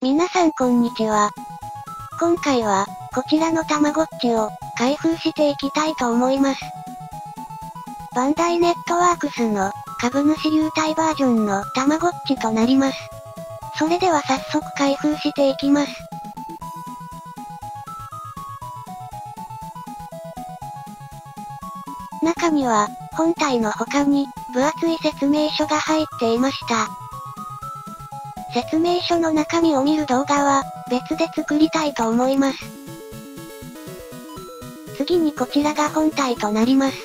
皆さんこんにちは。今回は、こちらのたまごっちを、開封していきたいと思います。バンダイネットワークスの、株主優待バージョンのたまごっちとなります。それでは早速開封していきます。中には、本体の他に、分厚い説明書が入っていました。説明書の中身を見る動画は、別で作りたいと思います。次にこちらが本体となります。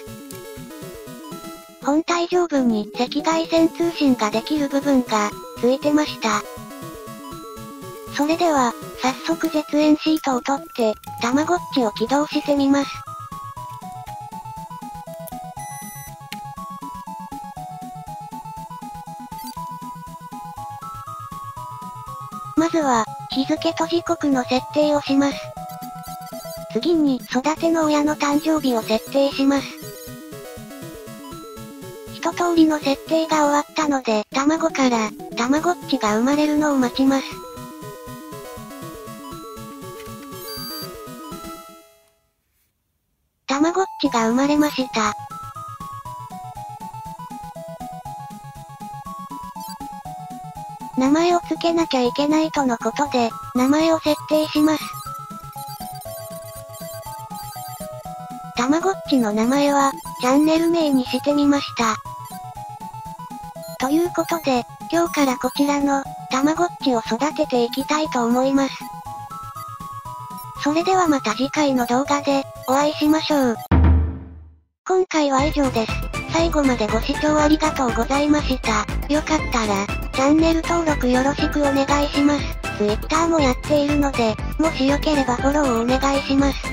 本体上部に赤外線通信ができる部分が、ついてました。それでは、早速絶縁シートを取って、たまごっちを起動してみます。まずは、日付と時刻の設定をします。次に、育ての親の誕生日を設定します。一通りの設定が終わったので、卵から、たまごっちが生まれるのを待ちます。たまごっちが生まれました。名前を付けなきゃいけないとのことで、名前を設定します。たまごっちの名前は、チャンネル名にしてみました。ということで、今日からこちらの、たまごっちを育てていきたいと思います。それではまた次回の動画で、お会いしましょう。今回は以上です。最後までご視聴ありがとうございました。よかったら、チャンネル登録よろしくお願いします。Twitter もやっているので、もしよければフォローをお願いします。